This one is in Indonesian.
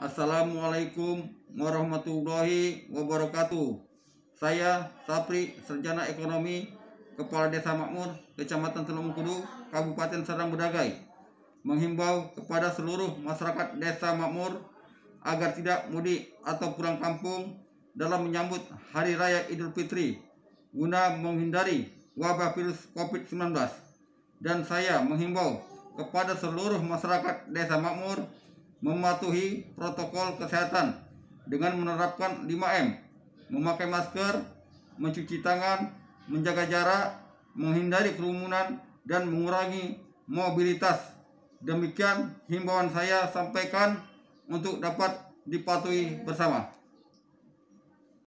Assalamualaikum warahmatullahi wabarakatuh. Saya Sapri, Serjana Ekonomi, Kepala Desa Makmur, Kecamatan Teluk Kudu, Kabupaten Serang Bedagai, menghimbau kepada seluruh masyarakat Desa Makmur agar tidak mudik atau pulang kampung dalam menyambut Hari Raya Idul Fitri guna menghindari wabah virus COVID-19. Dan saya menghimbau kepada seluruh masyarakat Desa Makmur mematuhi protokol kesehatan dengan menerapkan 5M, memakai masker, mencuci tangan, menjaga jarak, menghindari kerumunan, dan mengurangi mobilitas. Demikian himbauan saya sampaikan untuk dapat dipatuhi bersama.